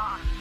box.